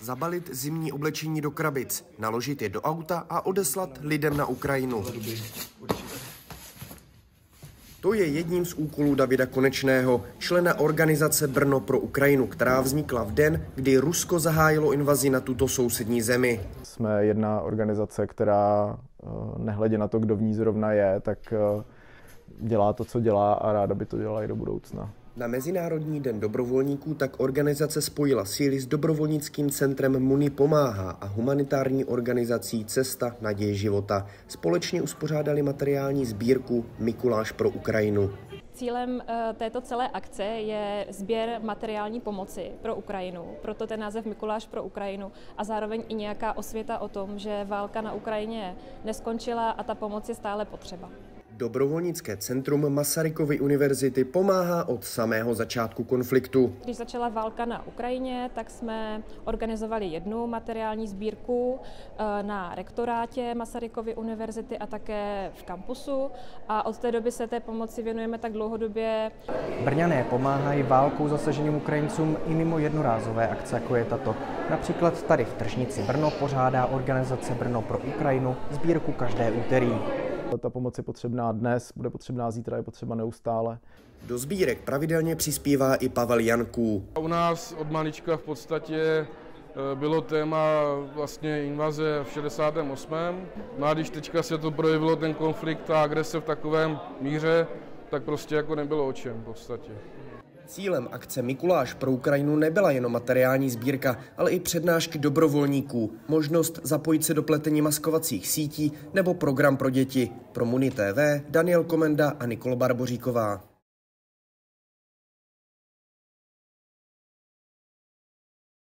Zabalit zimní oblečení do krabic, naložit je do auta a odeslat lidem na Ukrajinu. To je jedním z úkolů Davida Konečného, člena organizace Brno pro Ukrajinu, která vznikla v den, kdy Rusko zahájilo invazi na tuto sousední zemi. Jsme jedna organizace, která eh, nehledě na to, kdo v ní zrovna je, tak eh, dělá to, co dělá a ráda by to dělala i do budoucna. Na Mezinárodní den dobrovolníků tak organizace spojila síly s dobrovolnickým centrem Muni pomáhá a humanitární organizací Cesta naděje života. Společně uspořádali materiální sbírku Mikuláš pro Ukrajinu. Cílem eh, této celé akce je sběr materiální pomoci pro Ukrajinu, proto ten název Mikuláš pro Ukrajinu a zároveň i nějaká osvěta o tom, že válka na Ukrajině neskončila a ta pomoc je stále potřeba. Dobrovolnické centrum Masarykovy univerzity pomáhá od samého začátku konfliktu. Když začala válka na Ukrajině, tak jsme organizovali jednu materiální sbírku eh, na rektorátě Masarykovy univerzity a také v kampusu a od té doby se té pomoci věnujeme tak dlouhodobě. Brňané pomáhají válkou zasaženým Ukrajincům i mimo jednorázové akce, jako je tato. Například tady v Tržnici Brno pořádá organizace Brno pro Ukrajinu sbírku každé úterý. Ta pomoc je potřebná dnes, bude potřebná zítra, je potřeba neustále. Do sbírek pravidelně přispívá i Pavel Janků. U nás od malička v podstatě e, bylo téma vlastně invaze v 68. No a když teďka se to projevilo, ten konflikt a agrese v takovém míře, tak prostě jako nebylo o čem v podstatě. Cílem akce Mikuláš pro Ukrajinu nebyla jenom materiální sbírka, ale i přednášky dobrovolníků, možnost zapojit se do pletení maskovacích sítí nebo program pro děti. Pro Muni TV Daniel Komenda a Nikola Barboříková.